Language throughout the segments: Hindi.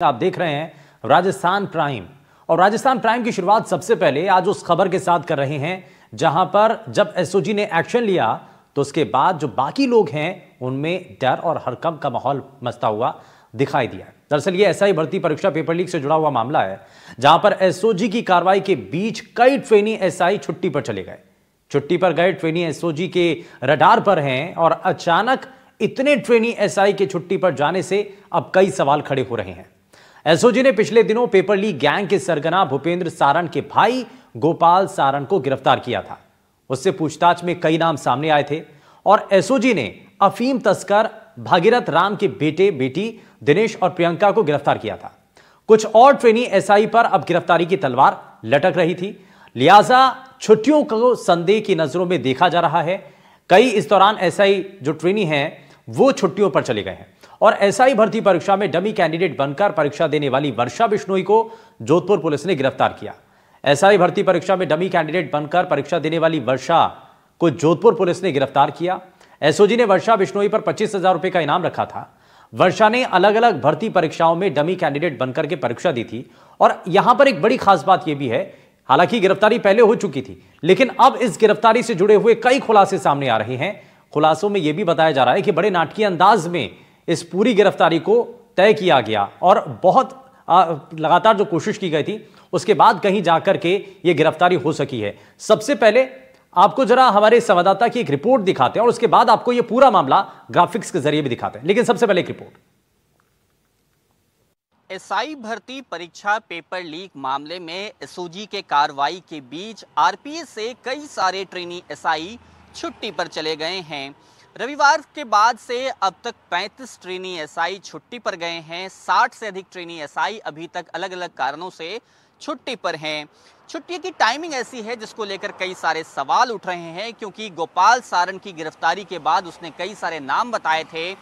आप देख रहे हैं राजस्थान प्राइम। और राजस्थान प्राइम की शुरुआत सबसे पहले आज उस खबर के साथ कर रहे हैं, जहाँ पर जब एसओजी ने एक्शन लिया तो उसके बाद जो बाकी लोग हैं, उनमें डर और हरकम का माहौल मचता हुआ दिखाई दिया दरअसल ये एसआई भर्ती परीक्षा पेपर लीक से जुड़ा हुआ मामला है, जहाँ पर एसओजी की कार्रवाई के बीच कई ट्रेनी एसआई छुट्टी पर चले गए। छुट्टी पर गए ट्रेनी एसओजी के रडार पर हैं और अचानक इतने ट्रेनी एसआई के छुट्टी पर जाने से अब कई सवाल खड़े हो रहे हैं। एसओजी ने पिछले दिनों पेपर लीक गैंग के सरगना भूपेंद्र सारण के भाई गोपाल सारण को गिरफ़्तार किया था। उससे पूछताछ में कई नाम सामने आए थे और एसओजी ने अफीम तस्कर, भागीरथ राम के बेटे, बेटी, दिनेश और प्रियंका को गिरफ़्तार किया था। कुछ और ट्रेनी एसआई पर अब गिरफ्तारी की तलवार लटक रही थी। लिहाजा छुट्टियों को संदेह की नज़रों में देखा जा रहा है। कई इस दौरान एसआई जो ट्रेनी हैं, वो छुट्टियों पर चले गए हैं। और एसआई भर्ती परीक्षा में डमी कैंडिडेट बनकर परीक्षा देने वाली वर्षा बिश्नोई को जोधपुर पुलिस ने गिरफ़्तार किया। एसआई भर्ती परीक्षा में डमी कैंडिडेट बनकर परीक्षा देने वाली वर्षा को जोधपुर पुलिस ने गिरफ़्तार किया। एसओजी ने वर्षा बिश्नोई पर पच्चीस हज़ार रुपए का इनाम रखा था। वर्षा ने अलग अलग भर्ती परीक्षाओं में डमी कैंडिडेट बनकर के परीक्षा दी थी और यहाँ पर एक बड़ी खास बात यह भी है, हालाँकि गिरफ्तारी पहले हो चुकी थी, लेकिन अब इस गिरफ्तारी से जुड़े हुए कई खुलासे सामने आ रहे हैं। खुलासों में यह भी बताया जा रहा है कि बड़े नाटकीय अंदाज में इस पूरी गिरफ्तारी को तय किया गया और बहुत लगातार जो कोशिश की गई थी, उसके बाद कहीं जाकर के ये गिरफ्तारी हो सकी है। सबसे पहले आपको जरा हमारे संवाददाता की एक रिपोर्ट दिखाते हैं और उसके बाद आपको ये पूरा मामला ग्राफिक्स के ज़रिए भी दिखाते हैं। लेकिन सबसे पहले एक रिपोर्ट। एसआई भर्ती परीक्षा पेपर लीक मामले में एसओजी के कार्रवाई के बीच आरपीएस से कई सारे ट्रेनी एसआई छुट्टी पर चले गए हैं। रविवार के बाद से अब तक 35 ट्रेनी एसआई छुट्टी पर गए हैं। 60 से अधिक ट्रेनी एसआई अभी तक अलग अलग कारणों से छुट्टी पर हैं। छुट्टी की टाइमिंग ऐसी है जिसको लेकर कई सारे सवाल उठ रहे हैं, क्योंकि गोपाल सारण की गिरफ्तारी के बाद उसने कई सारे नाम बताए थे।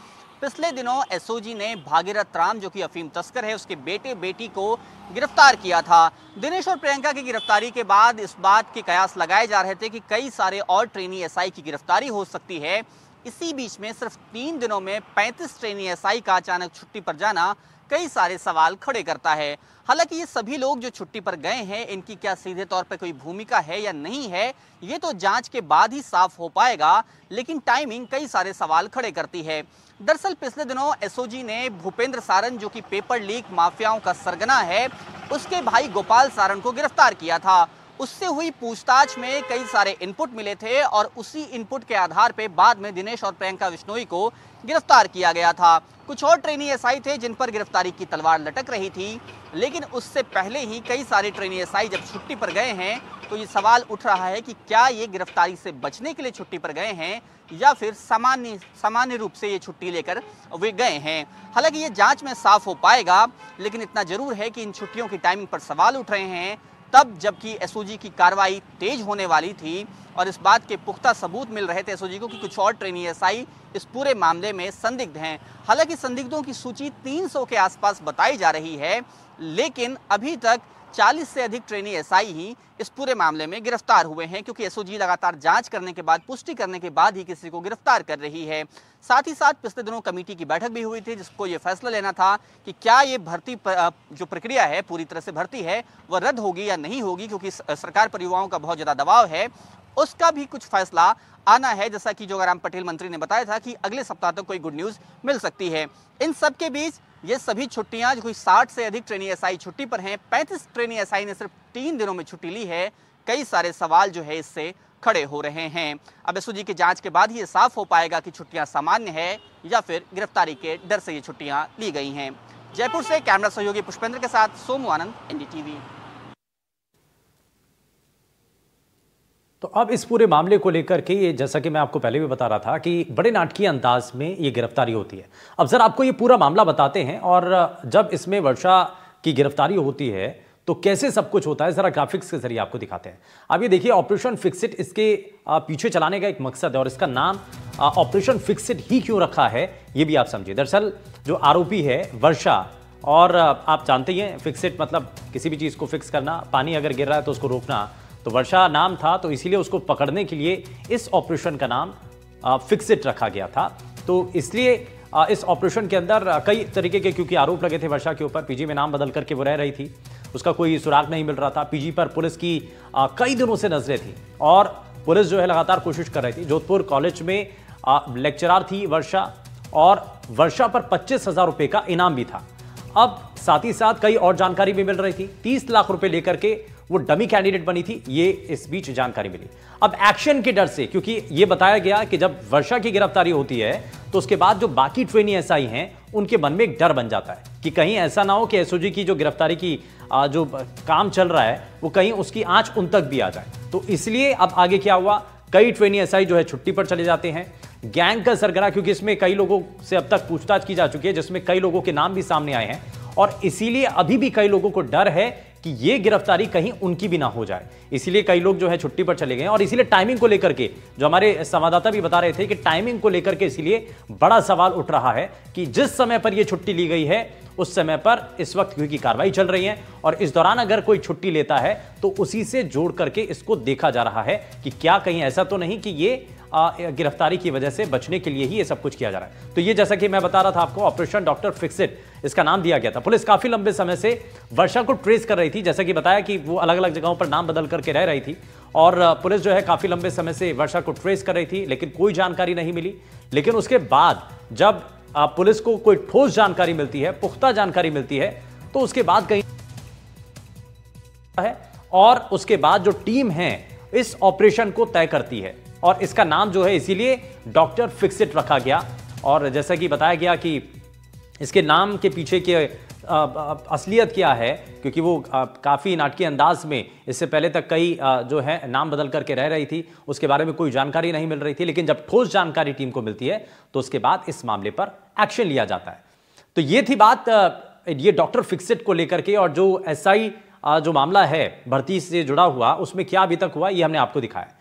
पिछले दिनों एसओजी ने भागीरथ राम, जो कि अफीम तस्कर है, उसके बेटे बेटी को गिरफ़्तार किया था। दिनेश और प्रियंका की गिरफ्तारी के बाद इस बात के कयास लगाए जा रहे थे कि कई सारे और ट्रेनी एसआई की गिरफ्तारी हो सकती है। इसी बीच में सिर्फ़ तीन दिनों में 35 ट्रेनी एसआई का अचानक छुट्टी पर जाना कई सारे सवाल खड़े करता है। हालाँकि ये सभी लोग जो छुट्टी पर गए हैं, इनकी क्या सीधे तौर पर कोई भूमिका है या नहीं है, ये तो जाँच के बाद ही साफ़ हो पाएगा, लेकिन टाइमिंग कई सारे सवाल खड़े करती है। दरअसल पिछले दिनों एसओजी ने भूपेंद्र सारन, जो कि पेपर लीक माफियाओं का सरगना है, उसके भाई गोपाल सारण को गिरफ़्तार किया था। उससे हुई पूछताछ में कई सारे इनपुट मिले थे और उसी इनपुट के आधार पर बाद में दिनेश और प्रियंका विश्नोई को गिरफ़्तार किया गया था। कुछ और ट्रेनी एसआई थे जिन पर गिरफ्तारी की तलवार लटक रही थी, लेकिन उससे पहले ही कई सारे ट्रेनी एसआई जब छुट्टी पर गए हैं तो ये सवाल उठ रहा है कि क्या ये गिरफ्तारी से बचने के लिए छुट्टी पर गए हैं या फिर सामान्य सामान्य रूप से ये छुट्टी लेकर वे गए हैं। हालाँकि ये जाँच में साफ़ हो पाएगा, लेकिन इतना ज़रूर है कि इन छुट्टियों की टाइमिंग पर सवाल उठ रहे हैं। तब जबकि एसओजी की कार्रवाई तेज होने वाली थी और इस बात के पुख्ता सबूत मिल रहे थे एसओजी को कि कुछ और ट्रेनी एसआई इस पूरे मामले में संदिग्ध हैं। हालाँकि संदिग्धों की सूची 300 के आसपास बताई जा रही है, लेकिन अभी तक 40 से अधिक ट्रेनी एसआई ही इस पूरे मामले में गिरफ़्तार हुए हैं, क्योंकि एसओजी लगातार जाँच करने के बाद, पुष्टि करने के बाद ही किसी को गिरफ़्तार कर रही है। साथ ही साथ पिछले दिनों कमेटी की बैठक भी हुई थी, जिसको ये फैसला लेना था कि क्या ये भर्ती जो प्रक्रिया है, पूरी तरह से भर्ती है, वह रद्द होगी या नहीं होगी, क्योंकि सरकार पर युवाओं का बहुत ज़्यादा दबाव है। उसका भी कुछ फैसला आना है, जैसा कि जोगाराम पटेल मंत्री ने बताया था कि अगले सप्ताह तक तो कोई गुड न्यूज़ मिल सकती है। इन सब के बीच ये सभी छुट्टियाँ जो कोई साठ से अधिक ट्रेनी एसआई छुट्टी पर हैं। पैंतीस ट्रेनी एसआई ने सिर्फ़ तीन दिनों में छुट्टी ली है। कई सारे सवाल जो है इससे खड़े हो रहे हैं। अब एसओजी की जाँच के बाद ही ये साफ़ हो पाएगा कि छुट्टियाँ सामान्य है या फिर गिरफ्तारी के डर से ये छुट्टियाँ ली गई हैं। जयपुर से कैमरा सहयोगी पुष्पेंद्र के साथ सोमू आनंद, एनडीटीवी। तो अब इस पूरे मामले को लेकर के ये, जैसा कि मैं आपको पहले भी बता रहा था कि बड़े नाटकीय अंदाज में ये गिरफ्तारी होती है। अब सर, आपको ये पूरा मामला बताते हैं और जब इसमें वर्षा की गिरफ्तारी होती है तो कैसे सब कुछ होता है? जरा ग्राफिक्स के ज़रिए आपको दिखाते हैं। अब ये देखिए ऑपरेशन फिक्सिट इसके पीछे चलाने का एक मकसद है और इसका नाम ऑपरेशन फिक्सिट ही क्यों रखा है, ये भी आप समझिए। दरअसल, जो आरोपी है, वर्षा, और आप जानते ही हैं फिक्सिट मतलब किसी भी चीज़ को फिक्स करना, पानी अगर गिर रहा है तो उसको रोकना तो वर्षा नाम था तो इसीलिए उसको पकड़ने के लिए इस ऑपरेशन का नाम फिक्सिट रखा गया था। तो इसलिए इस ऑपरेशन के अंदर कई तरीके के, क्योंकि आरोप लगे थे वर्षा के ऊपर, पीजी में नाम बदल करके वो रह रही थी। उसका कोई सुराग नहीं मिल रहा था। पीजी पर पुलिस की कई दिनों से नज़रें थी और पुलिस जो है लगातार कोशिश कर रही थी। जोधपुर कॉलेज में लेक्चरार थी वर्षा और वर्षा पर पच्चीस हज़ार रुपए का इनाम भी था। अब साथ ही साथ कई और जानकारी भी मिल रही थी। तीस लाख रुपए लेकर के वो डमी कैंडिडेट बनी थी, ये इस बीच जानकारी मिली। अब एक्शन के डर से, क्योंकि ये बताया गया कि जब वर्षा की गिरफ्तारी होती है तो उसके बाद जो बाकी ट्रेनी एसआई हैं, उनके मन में एक डर बन जाता है कि कहीं ऐसा ना हो कि एसओजी की जो गिरफ्तारी की जो काम चल रहा है, वो कहीं उसकी आँच उन तक भी आ जाए। तो इसलिए अब आगे क्या हुआ? कई ट्रेनी एसआई जो है छुट्टी पर चले जाते हैं। गैंग का सरगना क्योंकि इसमें कई लोगों से अब तक पूछताछ की जा चुकी है, जिसमें कई लोगों के नाम भी सामने आए हैं। और इसीलिए अभी भी कई लोगों को डर है कि ये गिरफ्तारी कहीं उनकी भी ना हो जाए। इसीलिए कई लोग जो है छुट्टी पर चले गए और इसीलिए टाइमिंग को लेकर के, जो हमारे संवाददाता भी बता रहे थे कि टाइमिंग को लेकर के इसीलिए बड़ा सवाल उठ रहा है कि जिस समय पर यह छुट्टी ली गई है, उस समय पर इस वक्त क्योंकि कार्रवाई चल रही है और इस दौरान अगर कोई छुट्टी लेता है तो उसी से जोड़ करके इसको देखा जा रहा है कि क्या कहीं ऐसा तो नहीं कि ये गिरफ्तारी की वजह से बचने के लिए ही ये सब कुछ किया जा रहा है। तो ये जैसा कि मैं बता रहा था आपको, ऑपरेशन डॉक्टर फिक्सिट, इसका नाम दिया गया था। पुलिस काफ़ी लंबे समय से वर्षा को ट्रेस कर रही थी, जैसा कि बताया कि वो अलग अलग जगहों पर नाम बदल करके रह रही थी। और पुलिस जो है काफ़ी लंबे समय से वर्षा को ट्रेस कर रही थी, लेकिन कोई जानकारी नहीं मिली। लेकिन उसके बाद जब पुलिस को कोई ठोस जानकारी मिलती है, पुख्ता जानकारी मिलती है तो उसके बाद कहीं है, और उसके बाद जो टीम है, इस ऑपरेशन को तय करती है। और इसका नाम जो है इसीलिए डॉक्टर फिक्सिट रखा गया। और जैसा कि बताया गया कि इसके नाम के पीछे के असलियत क्या है, क्योंकि वो काफ़ी नाटकीय अंदाज में इससे पहले तक कई जो है नाम बदल करके रह रही थी, उसके बारे में कोई जानकारी नहीं मिल रही थी, लेकिन जब ठोस जानकारी टीम को मिलती है तो उसके बाद इस मामले पर एक्शन लिया जाता है। तो ये थी बात ये डॉक्टर फिक्सिट को लेकर के और जो एसआई जो मामला है, भर्ती से जुड़ा हुआ, उसमें क्या अभी तक हुआ, ये हमने आपको दिखाया।